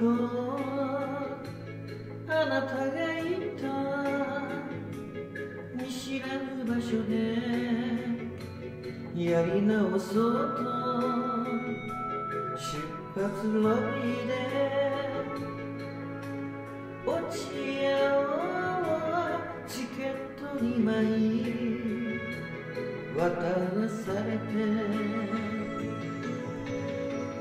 あなたがいた。見知らぬ場所で。やり直そうと。出発ロビーで。落ち合おうチケット2枚。渡されて嘘もず嘘ももう何度もはぐらされて。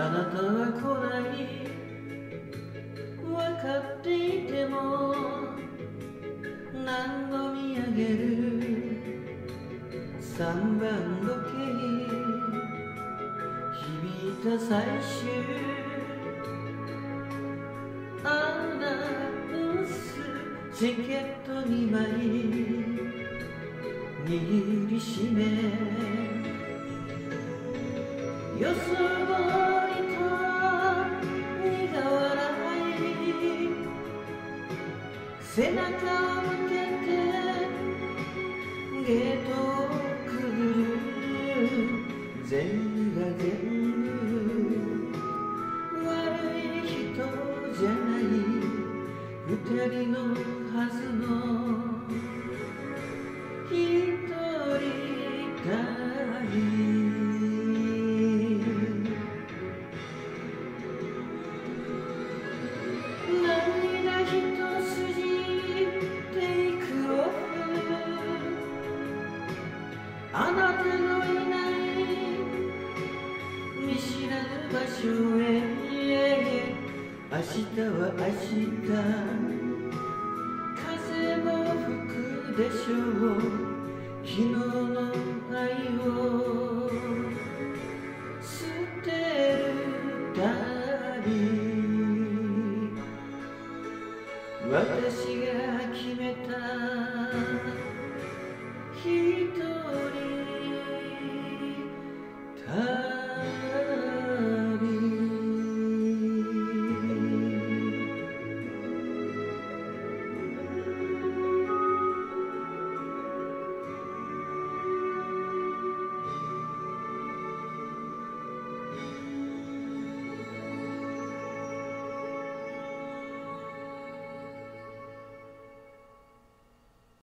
あなたは来ない。分かっていても何度見上げる三番時計響いた最終。アナウンスチケット2枚握りしめ。予想背中を向けてゲートをくぐる。全部が全部。悪い人じゃない。二人のはずの明日は明日風も吹くでしょう。昨日の愛を捨てるたび。私